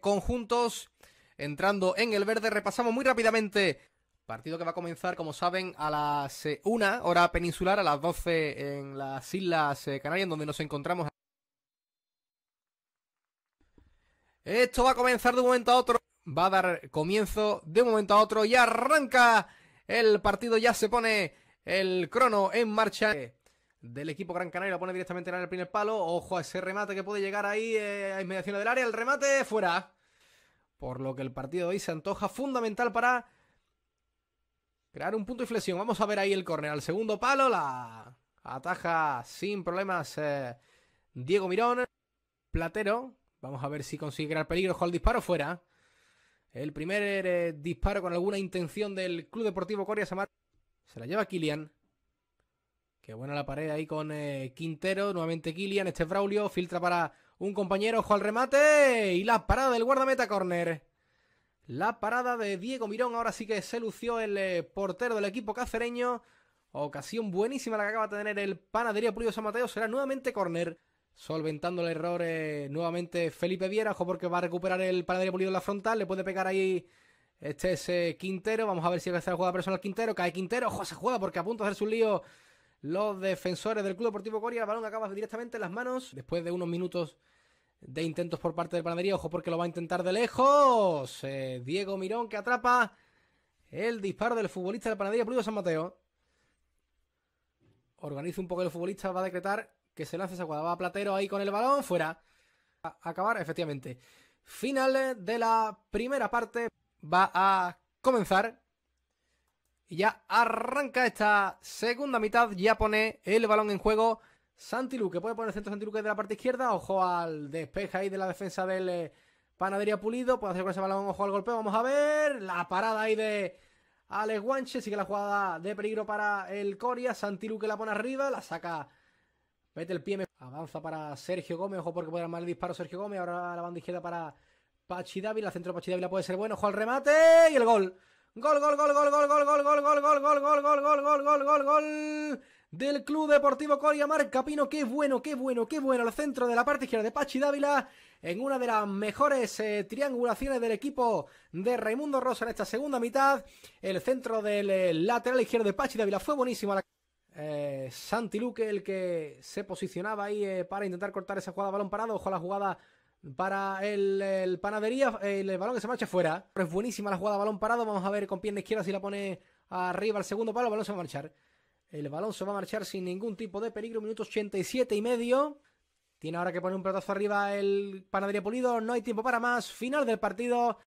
Conjuntos entrando en el verde. Repasamos muy rápidamente. Partido que va a comenzar, como saben, a las 1 eh, hora peninsular, a las 12 en las Islas eh, Canarias, donde nos encontramos. Esto va a comenzar de un momento a otro. Va a dar comienzo de un momento a otro y arranca el partido. Ya se pone el crono en marcha del equipo Gran Canaria. Lo pone directamente en el primer palo. Ojo a ese remate que puede llegar ahí eh, a inmediación del área. El remate fuera. Por lo que el partido de hoy se antoja fundamental para crear un punto de inflexión. Vamos a ver ahí el córner. Al segundo palo la ataja sin problemas eh, Diego Mirón. Platero. Vamos a ver si consigue crear peligro. Ojo al disparo fuera. El primer eh, disparo con alguna intención del Club Deportivo Coria Se la lleva Kilian. Qué buena la pared ahí con eh, Quintero. Nuevamente Kilian. Este Braulio filtra para un compañero. Ojo al remate. Y la parada del guardameta corner. La parada de Diego Mirón. Ahora sí que se lució el eh, portero del equipo cacereño. Ocasión buenísima la que acaba de tener el Panadería Pulido San Mateo. Será nuevamente corner. Solventando el error eh, nuevamente Felipe Viera. Ojo porque va a recuperar el Panadería Pulido en la frontal. Le puede pegar ahí. Este es Quintero. Vamos a ver si va a hacer la jugada personal Quintero. Cae Quintero. Ojo, se juega porque a punto de hacer su lío los defensores del Club Deportivo Coria. El balón acaba directamente en las manos después de unos minutos de intentos por parte del panadería. Ojo porque lo va a intentar de lejos. Eh, Diego Mirón que atrapa el disparo del futbolista del panadería Pulido San Mateo. Organiza un poco el futbolista, va a decretar que se lance esa jugada. Va Platero ahí con el balón, fuera. A acabar, efectivamente. Final de la primera parte va a comenzar. Y ya arranca esta segunda mitad. Ya pone el balón en juego. Santilu, que puede poner el centro Santilu que de la parte izquierda. Ojo al despeje ahí de la defensa del eh, Panadería Pulido. Puede hacer con ese balón. Ojo al golpeo. Vamos a ver. La parada ahí de Alex Guanche. Sigue la jugada de peligro para el Coria. Santilu que la pone arriba. La saca. Mete el pie. Avanza para Sergio Gómez. Ojo porque puede armar el disparo Sergio Gómez. Ahora la banda izquierda para Pachi Dávila. Centro de Pachi Dávila puede ser bueno. Ojo al remate. Y el gol. Gol, gol, gol, gol, gol, gol, gol, gol, gol, gol, gol, gol, gol, gol, gol, gol, gol, gol del Club Deportivo Coria Marca Pino. Qué bueno, qué bueno, qué bueno. El centro de la parte izquierda de Pachi Dávila en una de las mejores triangulaciones del equipo de Raimundo Rosa en esta segunda mitad. El centro del lateral izquierdo de Pachi Dávila fue buenísimo. Eh, Santi Luque, el que se posicionaba ahí para intentar cortar esa jugada balón parado. Ojo a la jugada para el, Panadería, el, balón que se marcha fuera. Es buenísima la jugada, balón parado. Vamos a ver con pierna izquierda si la pone arriba al segundo palo. El balón se va a marchar. El balón se va a marchar sin ningún tipo de peligro. Minutos 87 y medio. Tiene ahora que poner un pelotazo arriba el Panadería Pulido. No hay tiempo para más. Final del partido.